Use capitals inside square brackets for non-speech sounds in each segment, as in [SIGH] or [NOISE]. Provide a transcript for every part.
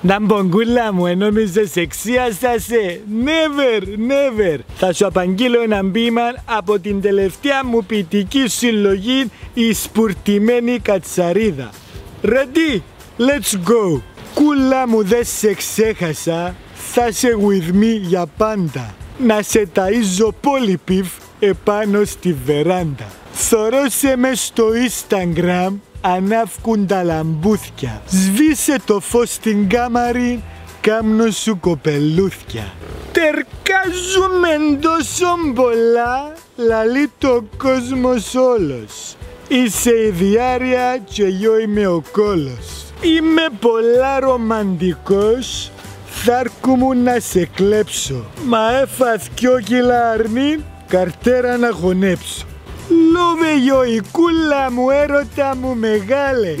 Να μπογκούλα μου, ενόμιζες εξίασασαι. Never, never. Θα σου απαγγείλω ένα μπήμα από την τελευταία μου ποιητική συλλογή «Η σπουρτημένη κατσαρίδα». Ready? Let's go. Κούλα μου δεν σε ξέχασα, θα σε with me για πάντα. Να σε ταΐζω πόλιπιφ επάνω στη βεράντα. Θωρώσέ μες στο Instagram ανάφκουν τα λαμπούθια. Σβήσε το φως στην κάμαρη, κάμνο σου κοπελούθια. Τερκάζουμε τόσο πολλά, λαλεί το κόσμος όλος. Είσαι η διάρεια και εγώ είμαι ο κόλος. Είμαι πολλά ρομαντικός, θα μου να σε κλέψω. Μα έφαθ δυο κιλά αρνή, καρτέρα να χωνέψω. Λόβε γιο η κούλα μου, έρωτα μου μεγάλε.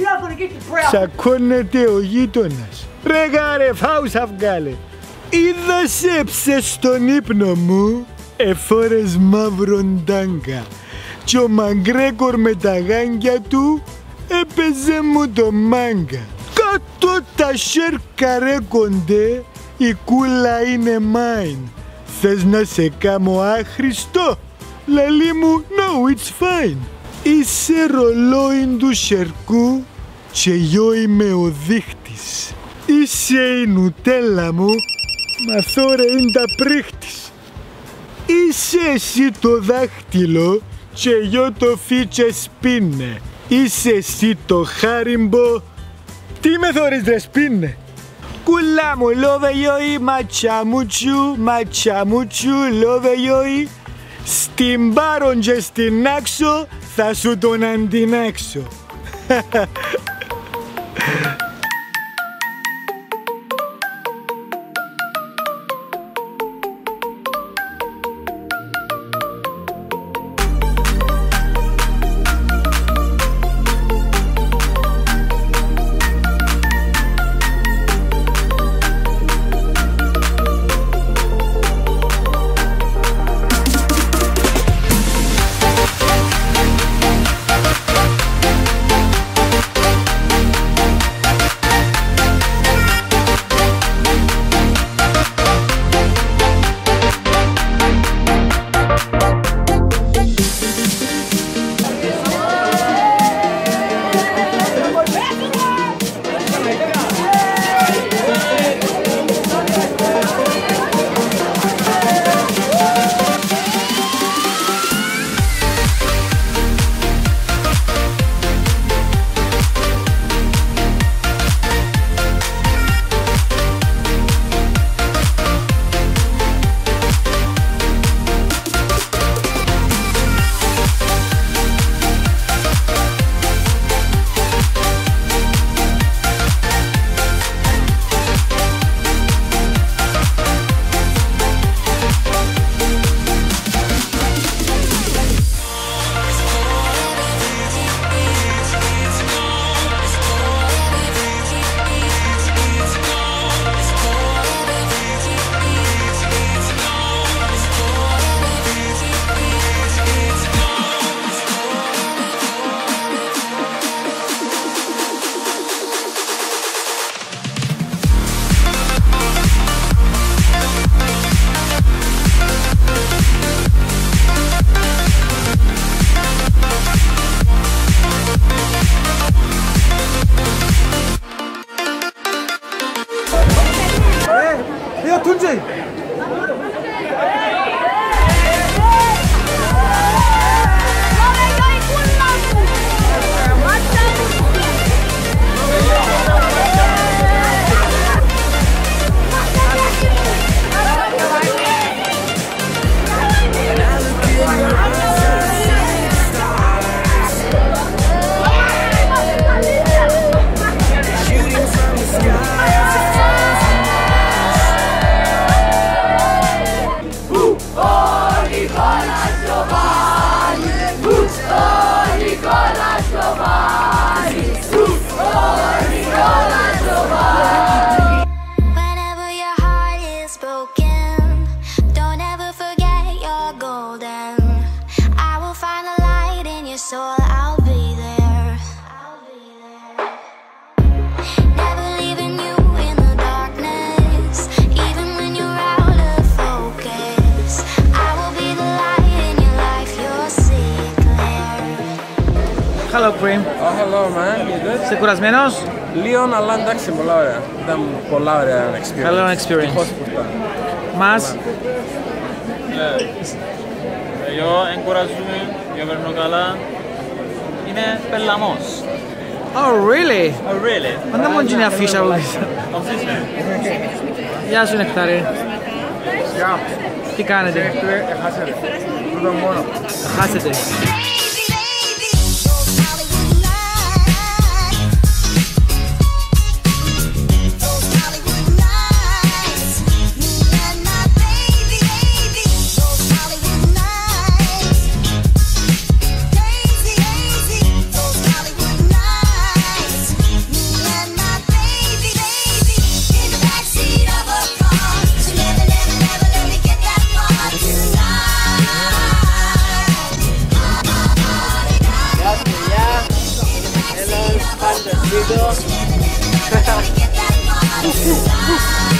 Σακώνεται ο γείτονας. Ρε γάρε, φάουσα βγάλε. Είδα σε στον ύπνο μου, εφόρες μαύρο ντάγκα. Κι ο Μαγκρέκορ με τα γάγκια του έπαιζε μου το μάγκα. Κάτω τα σέρκα ρε κοντέ, η κούλα είναι μάιν. Θες να σε κάμω άχρηστο, λαλί μου, no it's fine. Είσαι ρολόι του σερκού και εγώ είμαι ο δείχτης. Είσαι η νουτέλα μου, μα θόρε είναι τα πρίχτης. Είσαι εσύ το δάχτυλο και εγώ το φίτσε σπίνε. Είσαι εσύ το χάριμπο, τι με θωρείς ρε σπίνε; Κουλά μου λόβε γιόι, ματσαμούτσου, ματσαμούτσου, λόβε γιόι. Στην πάρον και στην άξο θα σου τον αντινάξω. Listen. soul, I'll be there. I will be. Hello, Prim. Oh, hello, man. You good? Είσαι κουρασμένος? Αλλά εντάξει, πολλά ωραία. Ήταν πολλά ωραία experience. Καλό experience. Μας. Yeah. Εγώ εγκουραζούμε, εγώ περνώ καλά. Είναι πελαμός. Oh, really? Oh, really? Μanda μου γίνει αφίσα από πίσω. Consistent. Γεια σου, Νεκτάρι. Γεια. Τι κάνετε; Έχασετε. Τούτο μόνο. Χάσετε. That's bigger. [LAUGHS]